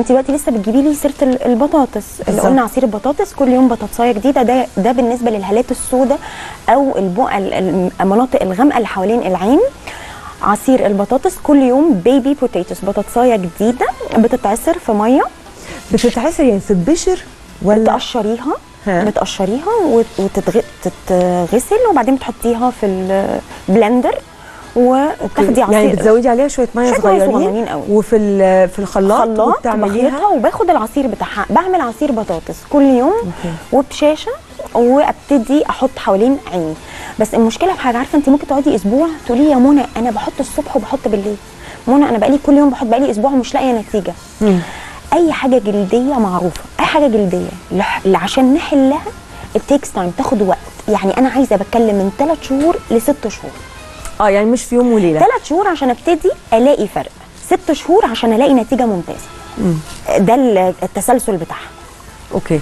انت دلوقتي لسه بتجيبي لي سيرة ال- البطاطس اللي. قلنا عصير البطاطس كل يوم بطاطساية جديدة ده ده بالنسبة للهالات السوداء أو البقع ال- ال- المناطق الغامقة اللي حوالين العين عصير البطاطس كل يوم baby potatoes بطاطساية جديدة بتتعصر في مية بتتعسر يعني تتبشر ولا بتقشريها ها. بتقشريها وتتغسل وبعدين بتحطيها في ال blender وتاخدي عصير يعني بتزودي عليها شوية مية صغيرين قوي. وفي في الخلاط خلاط بخلطها وباخد العصير بتاعها. بعمل عصير بطاطس كل يوم okay. وبشاشة وأبتدي أحط حوالين عيني. بس المشكلة في حاجة عارفة انت ممكن تقعدي أسبوع تقولي يا منى أنا بحط الصبح وبحط بالليل. منى أنا بقالي كل يوم بحط بقالي أسبوع ومش لاقية نتيجة. مم. أي حاجة جلدية معروفة. أي حاجة جلدية. لح- اللي عشان نحلها it takes time تاخد وقت. يعني أنا عايزة بتكلم من 3 شهور لست شهور. آه يعني مش في يوم وليلة. ثلاث شهور عشان ابتدي الاقي فرق. ست شهور عشان الاقي نتيجة ممتازة. ده ال- التسلسل بتاعها. أوكي.